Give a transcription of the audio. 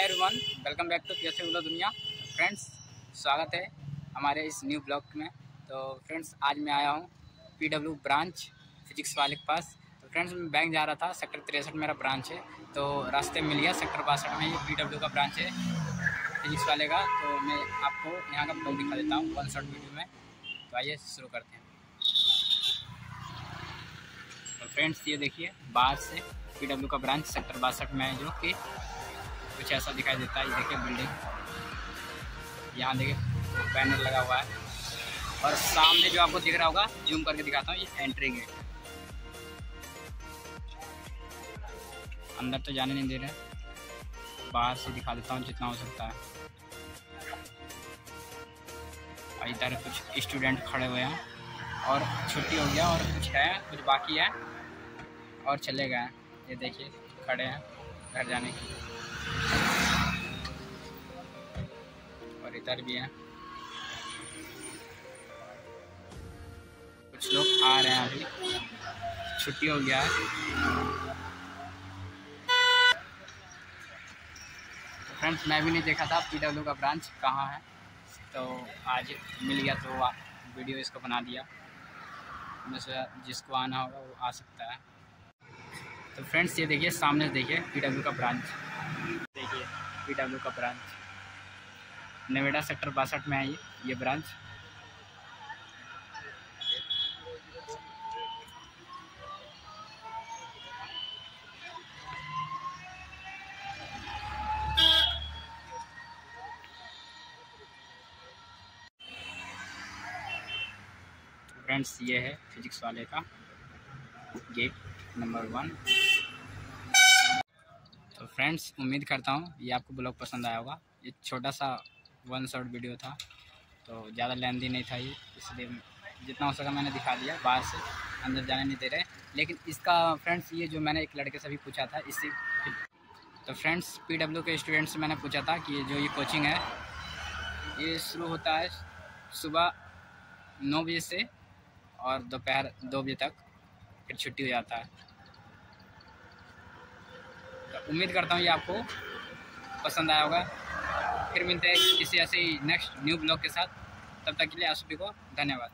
Hi everyone welcome back to कैसे बोलो दुनिया फ्रेंड्स स्वागत है हमारे इस न्यू ब्लॉग में। तो फ्रेंड्स आज मैं आया हूँ पीडब्ल्यू ब्रांच फिजिक्स वाले के पास। तो फ्रेंड्स मैं बैंक जा रहा था सेक्टर तिरसठ मेरा ब्रांच है। तो रास्ते मिल गया सेक्टर बासठ में ये पीडब्ल्यू का ब्रांच है फिजिक्स वाले का। तो मैं आपको यहाँ का ब्लॉग दिखा देता हूँ वन शॉर्ट वीडियो में। तो आइए शुरू करते हैं। तो फ्रेंड्स ये देखिए, बाहर से पीडब्ल्यू का ब्रांच सेक्टर बासठ में है जो कि कुछ ऐसा दिखाई देता है। ये देखिए बिल्डिंग यहाँ देखिए बैनर लगा हुआ है। और सामने जो आपको दिख रहा होगा जूम करके दिखाता हूँ, ये एंट्री गेट अंदर तो जाने नहीं दे रहे। बाहर से दिखा देता हूँ जितना हो सकता है। और इधर कुछ स्टूडेंट खड़े हुए हैं। और छुट्टी हो गया और कुछ है, कुछ बाकी है। और चले गए ये देखिए, खड़े हैं घर जाने के लिए। और इधर भी हैं। कुछ लोग आ रहे हैं अभी। छुट्टी हो गया है। तो फ्रेंड्स मैं भी नहीं देखा था। पी डब्ल्यू का ब्रांच कहाँ है? तो आज मिल गया तो वीडियो इसको बना दिया। जिसको आना होगा वो आ सकता है। तो फ्रेंड्स, ये देखिए, सामने देखिए पीडब्ल्यू का ब्रांच देखिए पीडब्ल्यू का ब्रांच नोएडा सेक्टर बासठ में है ये ब्रांच फ्रेंड्स, ये है फिजिक्स वाले का। गेट नंबर वन तो फ्रेंड्स उम्मीद करता हूँ ये आपको ब्लॉग पसंद आया होगा। ये छोटा सा वन शॉट वीडियो था तो ज़्यादा लेंदी नहीं था ये, इसलिए जितना हो सका मैंने दिखा दिया, बाहर से अंदर जाने नहीं दे रहे। लेकिन इसका फ्रेंड्स ये जो मैंने एक लड़के से भी पूछा था, इसी तो फ्रेंड्स पीडब्ल्यू के स्टूडेंट से मैंने पूछा था कि जो ये कोचिंग है, ये शुरू होता है सुबह नौ बजे से और दोपहर दो बजे तक। फिर छुट्टी हो जाता है। तो उम्मीद करता हूँ ये आपको पसंद आया होगा। फिर मिलते हैं किसी ऐसे ही नेक्स्ट न्यू ब्लॉग के साथ। तब तक के लिए आप सभी को धन्यवाद।